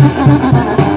ハハハハ!